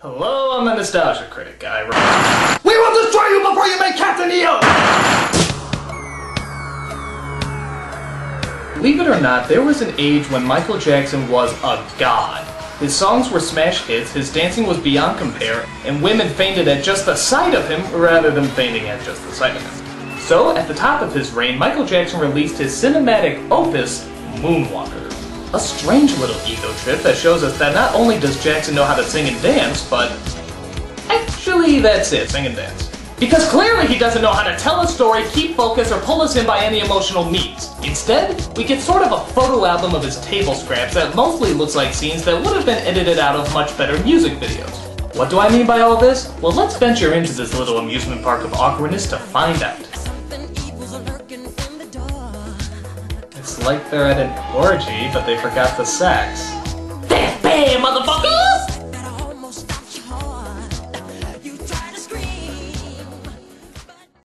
Hello, I'm a nostalgia critic. I write. We will destroy you before you make Captain EO! Believe it or not, there was an age when Michael Jackson was a god. His songs were smash hits, his dancing was beyond compare, and women fainted at just the sight of him rather than fainting at just the sight of him. So, at the top of his reign, Michael Jackson released his cinematic opus, Moonwalker. A strange little ego trip that shows us that not only does Jackson know how to sing and dance, but actually that's it, sing and dance. Because clearly he doesn't know how to tell a story, keep focus, or pull us in by any emotional means. Instead, we get sort of a photo album of his table scraps that mostly looks like scenes that would have been edited out of much better music videos. What do I mean by all this? Well, let's venture into this little amusement park of awkwardness to find out. It's like they're at an orgy, but they forgot the sex. Bam, bam, motherfucker!